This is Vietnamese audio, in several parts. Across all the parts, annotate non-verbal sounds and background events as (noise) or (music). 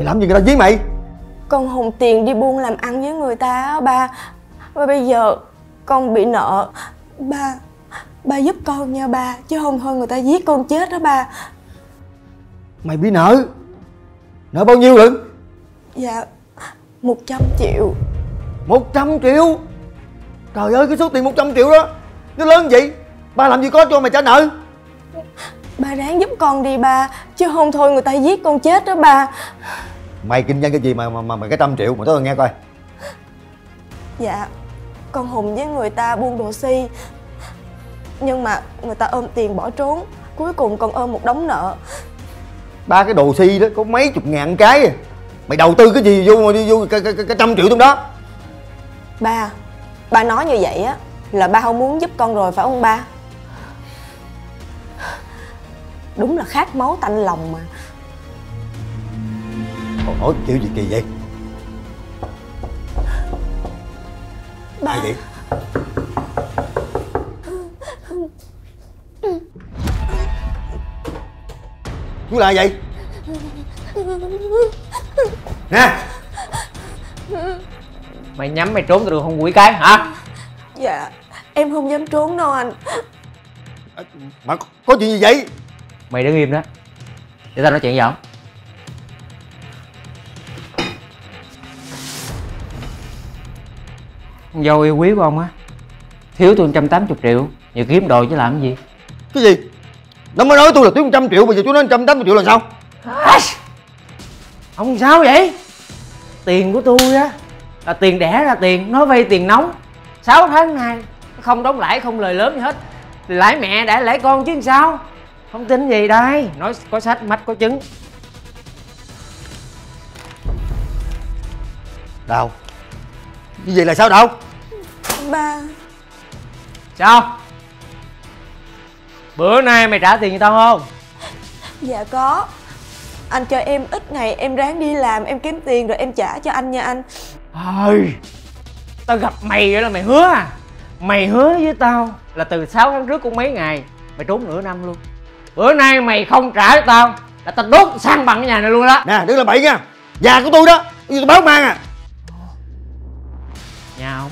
Mày làm gì người ta dí mày? Con hùng tiền đi buôn làm ăn với người ta á ba. Và bây giờ con bị nợ. Ba Ba giúp con nha ba. Chứ không thôi người ta giết con chết đó ba. Mày bị nợ? Nợ bao nhiêu lận Dạ 100 triệu. 100 triệu? Trời ơi cái số tiền 100 triệu đó Nó lớn vậy? Ba làm gì có cho mày trả nợ? Ba ráng giúp con đi ba. Chứ không thôi người ta giết con chết đó ba Mày kinh doanh cái gì mà mà, mà, mà cái trăm triệu Mà tôi nghe coi. Dạ Con Hùng với người ta buôn đồ si Nhưng mà người ta ôm tiền bỏ trốn Cuối cùng còn ôm một đống nợ. Ba cái đồ si đó có mấy chục ngàn cái à. Mày đầu tư cái gì vô đi vô cái, cái, cái, cái trăm triệu trong đó? Ba Ba nói như vậy á Là ba không muốn giúp con rồi phải không ba? Đúng là khát máu tanh lòng mà Còn nói kiểu gì kỳ vậy? Ba. Ai vậy? Chú là vậy? Nè! Mày nhắm mày trốn từ đường hung quỷ cái hả? Dạ Em không dám trốn đâu anh. Mà có, có chuyện gì vậy? Mày đứng im đó Để tao nói chuyện với ổng Con dâu yêu quý của ông á Thiếu tôi 180 triệu Giờ kiếm đồ chứ làm cái gì? Cái gì? Nó mới nói tôi là thiếu 100 triệu Bây giờ chú nói 180 triệu là sao? Ông sao vậy? Tiền của tôi á Là tiền đẻ ra tiền Nó vay tiền nóng. 6 tháng nay Không đóng lãi không lời lớn gì hết. Thì lãi mẹ đã lãi con chứ sao? Không tin gì đây. Nói có sách mách có chứng. Đào Như vậy là sao Đào Ba. Sao? Bữa nay mày trả tiền cho tao không? Dạ có. Anh cho em ít ngày em ráng đi làm Em kiếm tiền rồi em trả cho anh nha anh. Ơi Tao gặp mày vậy là mày hứa à? Mày hứa với tao là từ 6 tháng trước cũng mấy ngày Mày trốn nửa năm luôn. Bữa nay mày không trả cho tao Là tao đốt sang bằng cái nhà này luôn đó. Nè đừng làm bậy nha. Nhà của tôi đó Bây giờ tôi báo mang à Nhà không?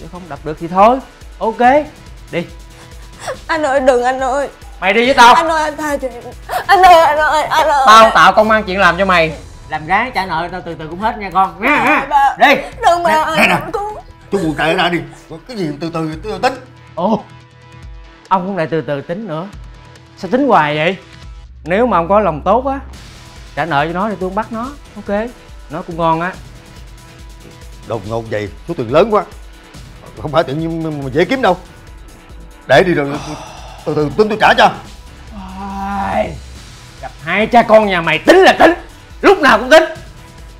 Nếu không đập được thì thôi. Ok Đi. Anh ơi đừng anh ơi. Mày đi với tao. Anh ơi anh tha cho em Anh ơi anh ơi anh ơi. Tao tạo công ăn chuyện làm cho mày. Làm gái trả nợ tao từ từ cũng hết nha con. Nha. Đi. Đừng Nè, ơi nè, Chú buồn chạy ra đi. Cái gì từ từ từ tính. Ồ Ông cũng lại từ từ tính nữa. Sao tính hoài vậy? Nếu mà ông có lòng tốt á Trả nợ cho nó thì tôi không bắt nó. Ok Nó cũng ngon á Đột ngột vậy Số tiền lớn quá. Không phải tự nhiên mà- dễ kiếm đâu. Để đi rồi Từ từ tính tôi trả cho. Ai, Gặp hai cha con nhà mày tính là tính Lúc nào cũng tính.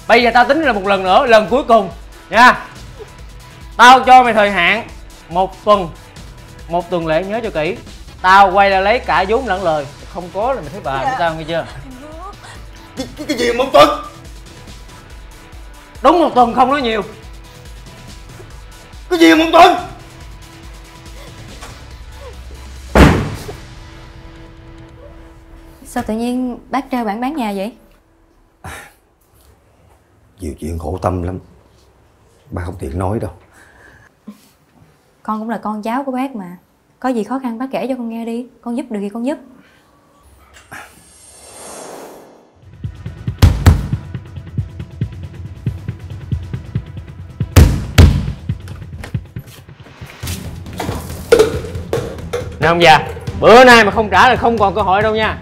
Bây giờ tao tính là một lần nữa Lần cuối cùng Nha. Tao cho mày thời hạn Một tuần Một tuần lễ nhớ cho kỹ. Tao quay ra lấy cả vốn lẫn lời. Không có là mày thấy bà với tao nghe chưa? Cái, cái, cái gì mà một tuần Đúng một tuần không nói nhiều. Cái gì mà một tuần? Sao tự nhiên bác treo bản bán nhà vậy? Nhiều chuyện khổ tâm lắm. Ba không tiện nói đâu. Con cũng là con cháu của bác mà. Có gì khó khăn bác kể cho con nghe đi. Con giúp được thì con giúp Nè ông già Bữa nay mà không trả là không còn cơ hội đâu nha.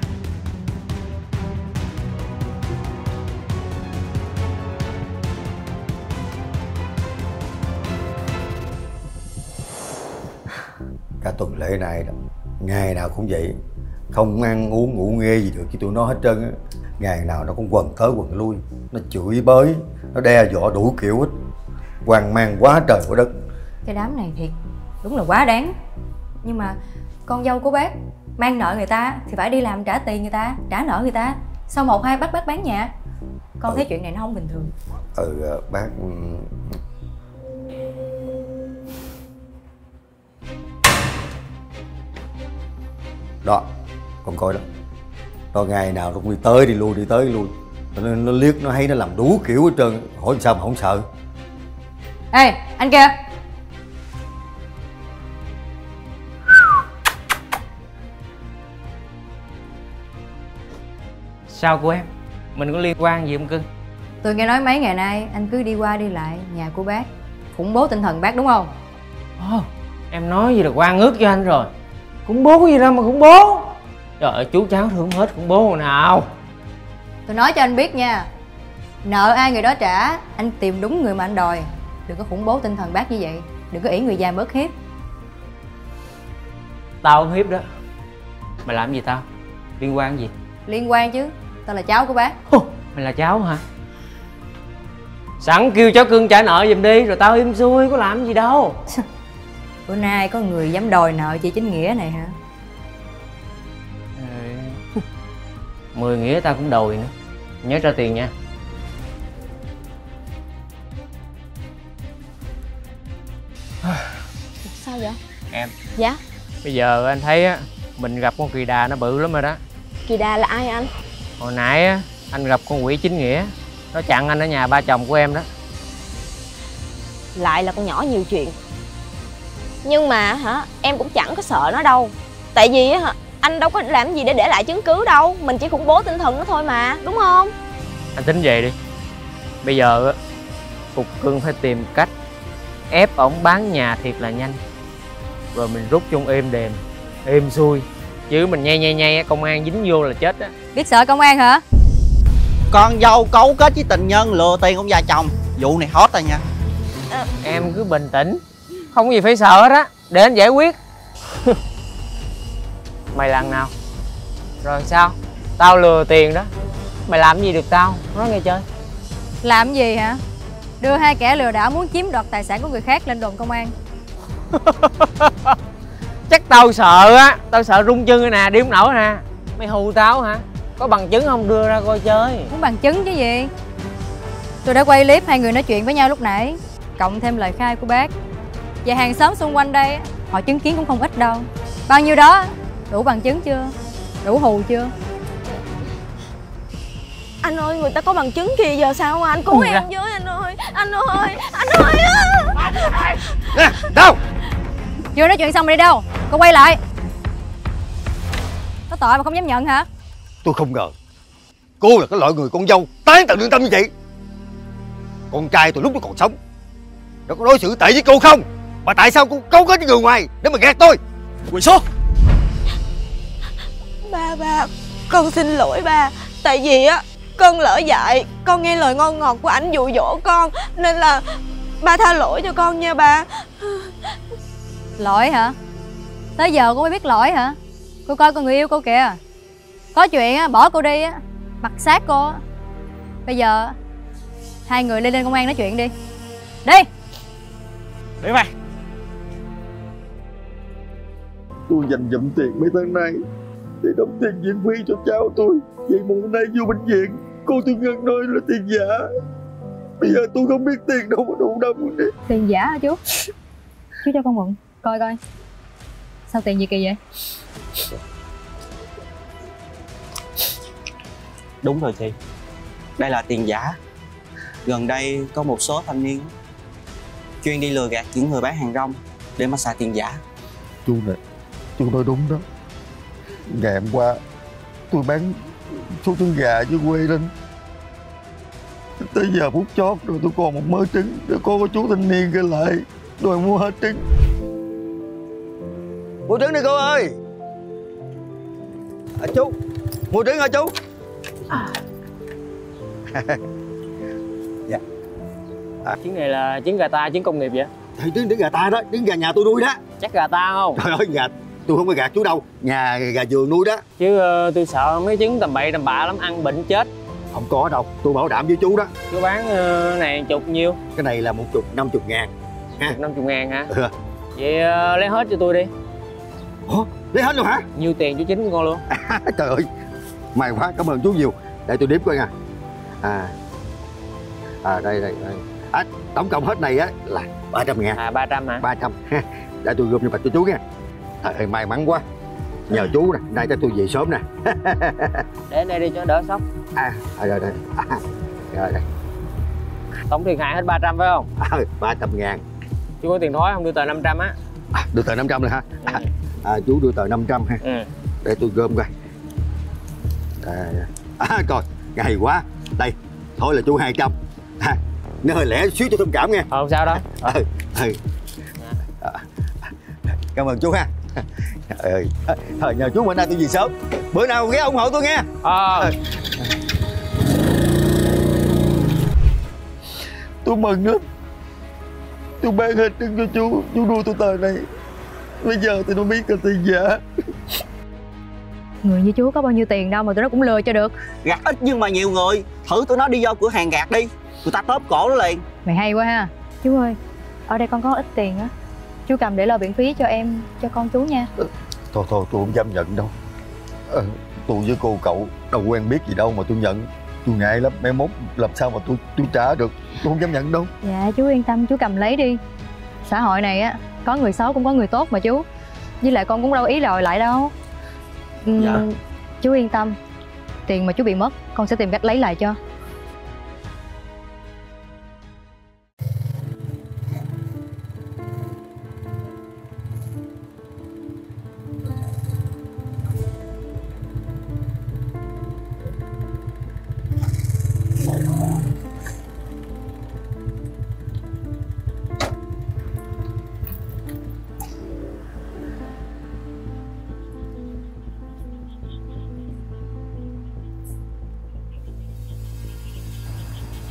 Cả tuần lễ này đó Ngày nào cũng vậy. Không ăn uống ngủ nghe gì được với tụi nó hết trơn á. Ngày nào nó cũng quần tới quần lui. Nó chửi bới Nó đe dọa đủ kiểu hết. Hoang mang quá trời quá đất. Cái đám này thiệt Đúng là quá đáng. Nhưng mà con dâu của bác Mang nợ người ta thì phải đi làm trả tiền người ta Trả nợ người ta. Sau một hai bắt bác bán nhà? Con thấy chuyện này nó không bình thường. Ừ ờ, bác ừ. Đó Con coi đó. Đó ngày nào nó cũng đi tới đi lui đi tới đi lui. Nó, nó liếc nó hay nó làm đủ kiểu hết trơn. Hỏi sao mà không sợ. Ê anh kia sao cô em? Mình có liên quan gì không cưng? Tôi nghe nói mấy ngày nay anh cứ đi qua đi lại nhà của bác. Khủng bố tinh thần bác đúng không? Ồ, em nói gì là quan ước cho anh rồi. Khủng bố gì đâu mà khủng bố. Trời ơi chú cháu thương hết khủng bố hồi nào. Tôi nói cho anh biết nha nợ ai người đó trả anh tìm đúng người mà anh đòi. Đừng có khủng bố tinh thần bác như vậy đừng có ỷ người già bớt hiếp. Tao không hiếp đó. Mày làm gì tao? Liên quan gì? Liên quan chứ tao là cháu của bác. Hô, mày là cháu hả? Sẵn kêu cháu cưng trả nợ giùm đi rồi tao im xuôi có làm gì đâu. (laughs) Bữa nay có người dám đòi nợ chị chính nghĩa này hả? Ừ. (laughs) mười nghĩa tao cũng đòi nữa. Nhớ trả tiền nha. (sighs) Sao vậy? Em. Dạ. Bây giờ anh thấy á mình gặp con kỳ đà nó bự lắm rồi đó. Kỳ đà là ai anh hồi nãy á anh gặp con quỷ chính nghĩa nó chặn anh ở nhà ba chồng của em đó. Lại là con nhỏ nhiều chuyện. Nhưng mà hả em cũng chẳng có sợ nó đâu. Tại vì á hả anh đâu có làm gì để để lại chứng cứ đâu. Mình chỉ khủng bố tinh thần nó thôi mà đúng không? Anh tính về đi. Bây giờ á cục cưng phải tìm cách ép ổng bán nhà thiệt là nhanh. Rồi mình rút chung êm đềm êm xuôi chứ mình nhay nhay nhay á, công an dính vô là chết á. Biết sợ công an hả? Con dâu cấu kết với tình nhân lừa tiền ông già chồng. Vụ này hot rồi nha. Em cứ bình tĩnh không có gì phải sợ hết á để anh giải quyết. (laughs) Mày lần nào? Rồi sao? Tao lừa tiền đó. Mày làm gì được tao? Nói nghe chơi. Làm gì hả? Đưa hai kẻ lừa đảo muốn chiếm đoạt tài sản của người khác lên đồn công an (laughs) chắc tao sợ á tao sợ rung chân nè đi không nổi nè. Mày hù tao hả? Có bằng chứng không? Đưa ra coi chơi. Muốn bằng chứng chứ gì? Tôi đã quay clip hai người nói chuyện với nhau lúc nãy. Cộng thêm lời khai của bác. Và hàng xóm xung quanh đây họ chứng kiến cũng không ít đâu. Bao nhiêu đó? Đủ bằng chứng chưa? Đủ hù chưa? Anh ơi người ta có bằng chứng kìa giờ sao anh cứu em với anh ơi? Anh ơi anh ơi á. nè đâu chưa nói chuyện xong rồi đi đâu? Cô quay lại. Có tội mà không dám nhận hả? Tôi không ngờ. Cô là cái loại người con dâu tán tận lương tâm như vậy. Con trai tôi lúc nó còn sống. Nó có đối xử tệ với cô không? Mà tại sao cô cấu kết với người ngoài để mà gạt tôi? Quỳ xuống ba ba con xin lỗi ba. Tại vì á con lỡ dại con nghe lời ngon ngọt của anh dụ dỗ con. Nên là ba tha lỗi cho con nha ba lỗi hả? Tới giờ cô mới biết lỗi hả? Cô coi con người yêu cô kìa. Có chuyện á bỏ cô đi á. Mặt sát cô á. Bây giờ hai người lên lên công an nói chuyện đi. Đi! Đi mày! Tôi dành dụm tiền mấy tháng nay để đóng tiền viện phí cho cháu tôi. Vậy mà hôm nay vô bệnh viện cô tôi ngân nói là tiền giả. Bây giờ tôi không biết tiền đâu mà đủ đâu tiền giả hả chú? Chú cho con mượn coi coi. Sao tiền gì kỳ vậy? Đúng rồi chị đây là tiền giả. Gần đây có một số thanh niên chuyên đi lừa gạt những người bán hàng rong để mà xài tiền giả. Chú nè chú nói đúng đó. Ngày hôm qua tôi bán số trứng gà với quê lên. Tới giờ phút chót rồi tôi còn một mớ trứng có có chú thanh niên kia lại đòi mua hết trứng mua trứng đi cô ơi. À, chú. Mua trứng hả chú? (laughs) Trứng này là trứng gà ta trứng công nghiệp vậy? Thì trứng trứng gà ta đó trứng gà nhà tôi nuôi đó. Chắc gà ta không? Trời ơi gà tôi không có gạt chú đâu nhà gà vườn nuôi đó. Chứ ờ, tôi sợ mấy trứng tầm bậy tầm bạ lắm ăn bệnh chết. Không có đâu tôi bảo đảm với chú đó. Chú bán ờ, này chục nhiêu? Cái này là một chục năm chục ngàn. Chục năm chục ngàn hả? Ừ. vậy ờ, lấy hết cho tôi đi Ủa, lấy hết luôn hả? Nhiêu tiền chú chính con luôn. (laughs) Trời ơi may quá cảm ơn chú nhiều. Để tôi đếm coi nha. À à đây đây đây. À, tổng cộng hết này á là 300 ngàn. À 300 hả? 300 (laughs) để tôi gom cho bạch cho chú nha. Trời ơi may mắn quá. Nhờ chú nè nay cho tôi về sớm nè. (laughs) Để đây đi cho đỡ sốc. À, à rồi rồi. À, rồi rồi. Tổng thiệt hại hết 300 phải không? À, ba trăm ngàn. Chú có tiền thối không? Đưa tờ 500 á. À, đưa tờ 500 rồi ha à, à, chú đưa tờ 500 ha. Ừ. để tôi gom coi. À, à trời ngày quá. Đây thôi là chú 200 à, nó hơi lẻ xíu cho thông cảm nghe. Không sao đâu. Ừ, ừ. À, cảm ơn chú ha. Trời ơi, thời nhờ chú bữa nay tôi về sớm. Bữa nào ghé ủng hộ tôi nghe. Ờ. Tôi mừng lắm. Tôi bán hết cho chú. Chú đưa tôi tờ này Bây giờ thì nó biết là tiền giả Người như chú có bao nhiêu tiền đâu mà tụi nó cũng lừa cho được. Gạt ít nhưng mà nhiều người. Thử tụi nó đi vô cửa hàng gạt đi. Người ta tóm cổ nó liền. Mày hay quá ha. Chú ơi Ở đây con có ít tiền á. Chú cầm để lo viện phí cho em Cho con chú nha. Thôi thôi tôi không dám nhận đâu. Ờ, Tôi với cô cậu đâu quen biết gì đâu mà tôi nhận. Tôi ngại lắm. Mai mốt làm sao mà tôi tôi trả được? Tôi không dám nhận đâu. Dạ chú yên tâm. Chú cầm lấy đi. Xã hội này á Có người xấu cũng có người tốt mà chú. Với lại con cũng đâu ý đòi lại đâu. Ừm, Dạ. Chú yên tâm. Tiền mà chú bị mất Con sẽ tìm cách lấy lại cho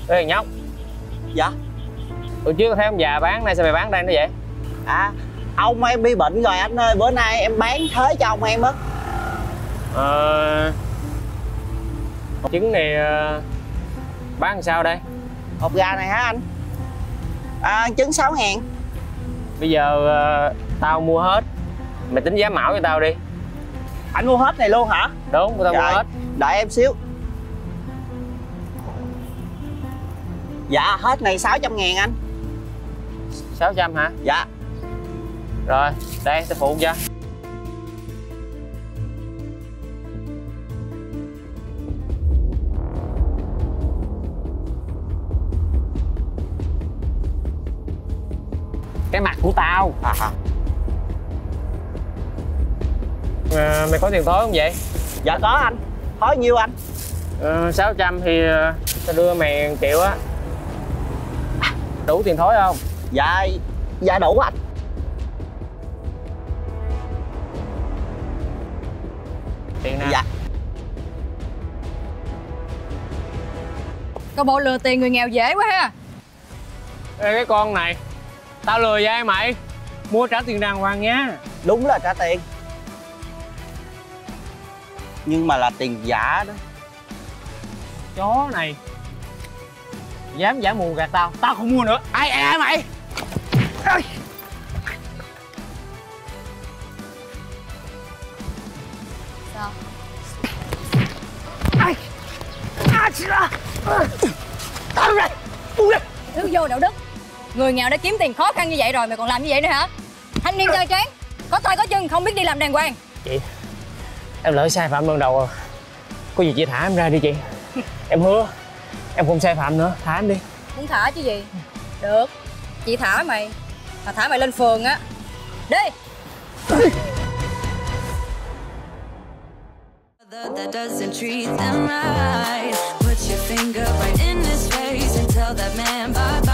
Ê nhóc. Dạ? Hồi trước thấy ông già bán nay sao mày bán đây nó vậy? À ông em bị bệnh rồi anh ơi. Bữa nay em bán thế cho ông em mất Ờ Trứng này ờ, bán sao đây? Hộp gà này hả anh? À, trứng 6 ngàn. Bây giờ ờ, tao mua hết. Mày tính giá mão cho tao đi. Anh mua hết này luôn hả? Đúng, tao mua Rồi. hết. đợi em xíu dạ hết này 600 ngàn anh. 600 hả? Dạ. Rồi, đây tao phụ cho. Cái mặt của tao. À, à. Ờ, Mày có tiền thối không vậy? dạ có anh. Thói nhiêu anh? Ờ, 600 thì ờ, tao đưa mày 1 triệu á Đủ tiền thối không? dạ dạ đủ anh Tiền nè. Dạ. Có bộ lừa tiền người nghèo dễ quá ha. Ê cái con này Tao lừa vậy mày. Mua trả tiền đàng hoàng nha. Đúng là trả tiền. Nhưng mà là tiền giả đó. Chó này Dám giả mù gạt tao Tao không mua nữa. Ai ai, ai mày? Sao? Thiếu vô đạo đức. Người nghèo đã kiếm tiền khó khăn như vậy rồi Mày còn làm như vậy nữa hả? Thanh niên trai tráng Có tay có chân không biết đi làm đàng hoàng. Chị Em lỡ sai phạm ban đầu rồi Có gì chị thả em ra đi chị. Em hứa Em không sai phạm nữa Thả em đi. Muốn thả chứ gì? Được. Chị thả mày. Mà thả mày lên phường á. Đi. That doesn't treat them right. Put your finger right in his face and tell that man bye